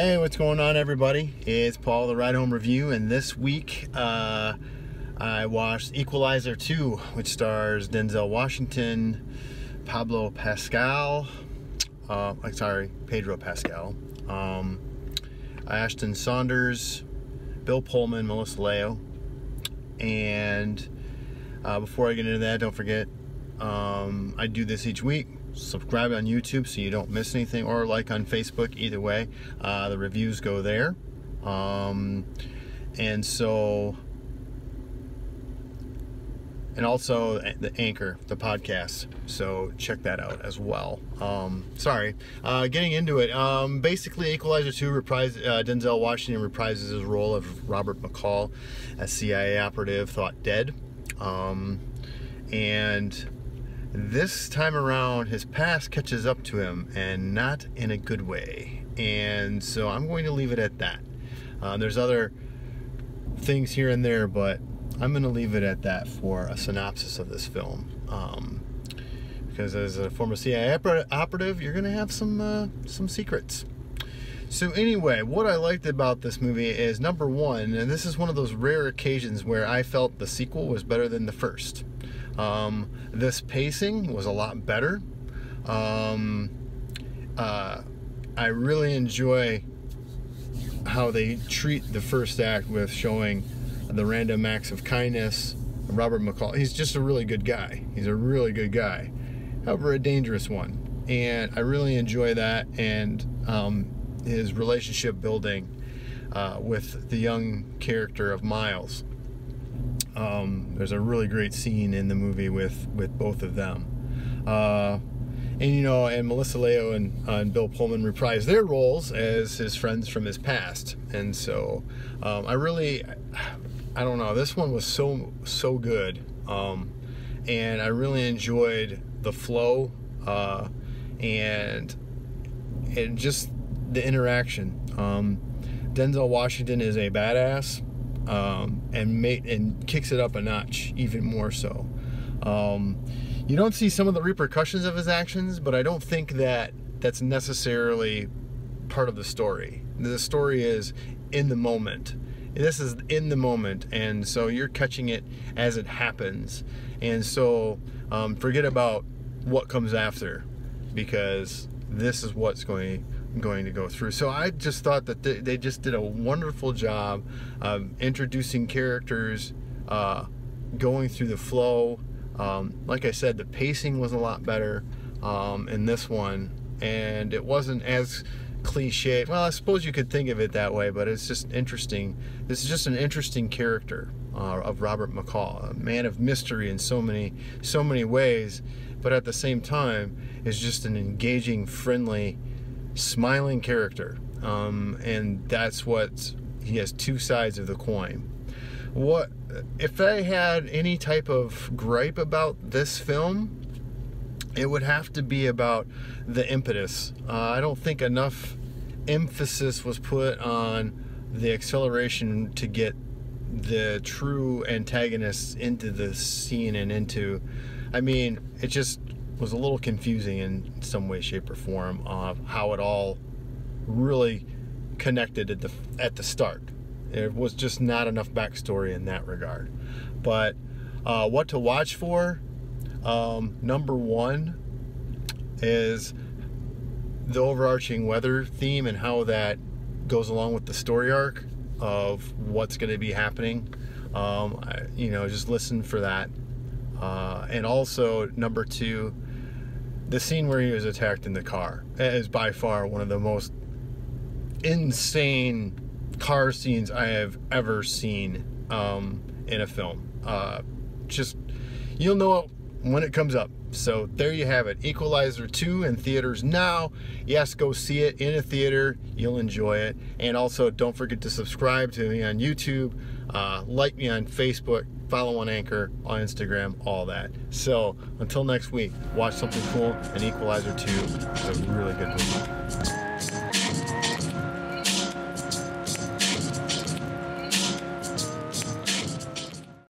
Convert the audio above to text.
Hey, what's going on, everybody? It's Paul, the Ride Home Review, and this week uh, I watched Equalizer 2, which stars Denzel Washington, Pablo Pascal, uh, I'm sorry, Pedro Pascal, um, Ashton Sanders, Bill Pullman, Melissa Leo, and uh, before I get into that, don't forget um, I do this each week subscribe on YouTube so you don't miss anything, or like on Facebook. Either way, uh, the reviews go there. Um, and so, and also the Anchor, the podcast. So check that out as well. Um, sorry, uh, getting into it. Um, basically, Equalizer 2 reprise uh, Denzel Washington reprises his role of Robert McCall, a CIA operative thought dead. Um, and this time around, his past catches up to him, and not in a good way. And so I'm going to leave it at that. Uh, there's other things here and there, but I'm going to leave it at that for a synopsis of this film. Um, because as a former CIA operative, you're going to have some uh, some secrets. So anyway, what I liked about this movie is number one, and this is one of those rare occasions where I felt the sequel was better than the first. Um, this pacing was a lot better. Um, uh, I really enjoy how they treat the first act with showing the random acts of kindness. Robert McCall, he's just a really good guy. He's a really good guy, however, a dangerous one. And I really enjoy that and um, his relationship building uh, with the young character of Miles. Um, there's a really great scene in the movie with with both of them. Uh, and you know, and Melissa Leo and, uh, and, Bill Pullman reprise their roles as his friends from his past. And so, um, I really, I don't know, this one was so so good, um, and I really enjoyed the flow uh, and and just the interaction. Um, Denzel Washington is a badass um, and mate and kicks it up a notch even more so. Um, you don't see some of the repercussions of his actions, but I don't think that that's necessarily part of the story. The story is in the moment. This is in the moment, and so you're catching it as it happens. And so um, forget about what comes after because this is what's going going to go through. So I just thought that they, they just did a wonderful job of introducing characters, uh, going through the flow. Um, like I said, the pacing was a lot better um, in this one, and it wasn't as cliche. Well, I suppose you could think of it that way, but it's just interesting. This is just an interesting character uh, of Robert McCall, a man of mystery in so many so many ways, but at the same time is just an engaging, friendly smiling character. Um, and that's what he has two sides of the coin. What if I had any type of gripe about this film? It would have to be about the impetus. Uh, I don't think enough emphasis was put on the acceleration to get the true antagonists into the scene and into. I mean, it just was a little confusing in some way, shape, or form of how it all really connected at the at the start. It was just not enough backstory in that regard. But uh, what to watch for? Um, number one is the overarching weather theme and how that goes along with the story arc of what's going to be happening. Um, I, you know, just listen for that. Uh, and also, number two, the scene where he was attacked in the car is by far one of the most insane car scenes I have ever seen um, in a film. Uh, just you'll know when it comes up. So there you have it. Equalizer 2 in theaters now. Yes, go see it in a theater. You'll enjoy it. And also, don't forget to subscribe to me on YouTube, uh, like me on Facebook, follow on Anchor, on Instagram, all that. So until next week, watch something cool. And Equalizer 2 is a really good movie.